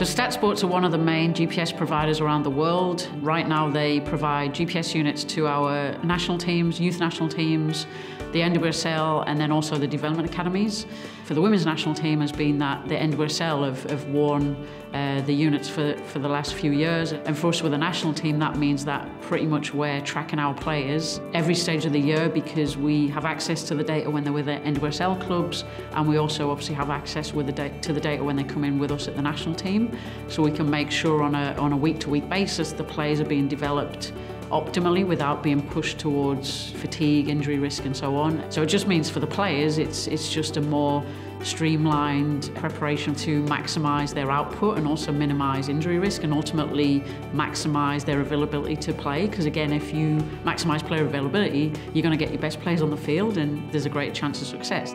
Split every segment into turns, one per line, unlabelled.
So StatSports are one of the main GPS providers around the world. Right now they provide GPS units to our national teams, youth national teams, the NWSL and then also the development academies. For the women's national team has been that the NWSL have, have worn uh, the units for, for the last few years. And for us with the national team, that means that pretty much we're tracking our players every stage of the year because we have access to the data when they're with the NWSL clubs and we also obviously have access with the to the data when they come in with us at the national team. So we can make sure on a, on a week-to-week -week basis the players are being developed optimally without being pushed towards fatigue, injury risk and so on. So it just means for the players it's, it's just a more streamlined preparation to maximise their output and also minimise injury risk and ultimately maximise their availability to play because again if you maximise player availability you're going to get your best players on the field and there's a great chance of success.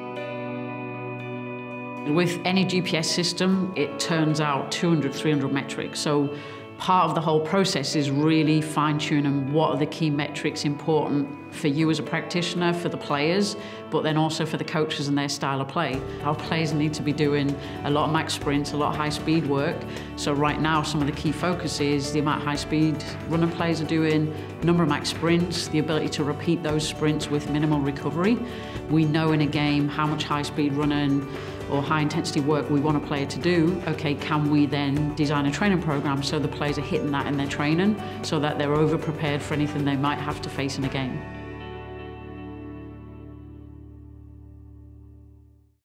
With any GPS system, it turns out 200, 300 metrics. So part of the whole process is really fine tuning what are the key metrics important for you as a practitioner, for the players, but then also for the coaches and their style of play. Our players need to be doing a lot of max sprints, a lot of high speed work. So right now, some of the key focus is the amount of high speed running players are doing, number of max sprints, the ability to repeat those sprints with minimal recovery. We know in a game how much high speed running or high intensity work we want a player to do, okay, can we then design a training program so the players are hitting that in their training so that they're over prepared for anything they might have to face in a game.